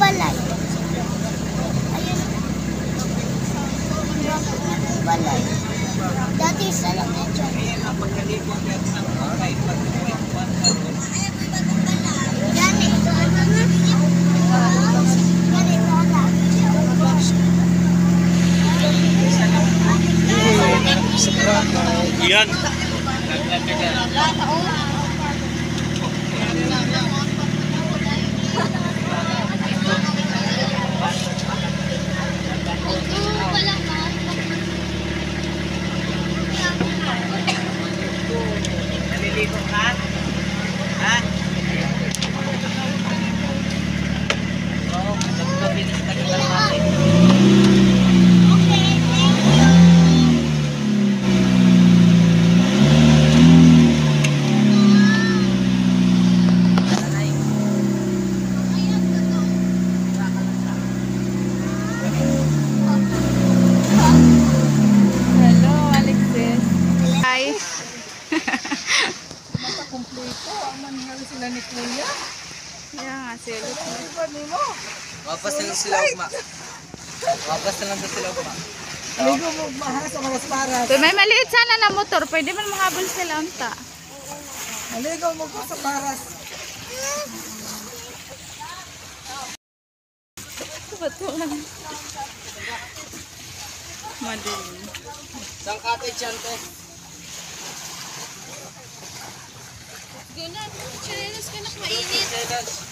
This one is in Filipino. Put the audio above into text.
balay. Ayun. Balay. Dati isa lang na dyan. Ayan ang pagkalikot yan sa balay. Pagkalikot sa balay. Yan. Yan. Kompleto, ang manhal sila ni Kuya. Kaya nga, silot mo. Ano mo? Wapas na lang sila ugma. Wapas na lang sila ugma. Ligo mo mahal sa mga paras. Pero may maliit sana na motor. Pwede man makahabol sila unta. Maligo mo ko sa paras. Bato lang. Madilim. Saan cottage yan, Ganun, chinelas ka na mainit.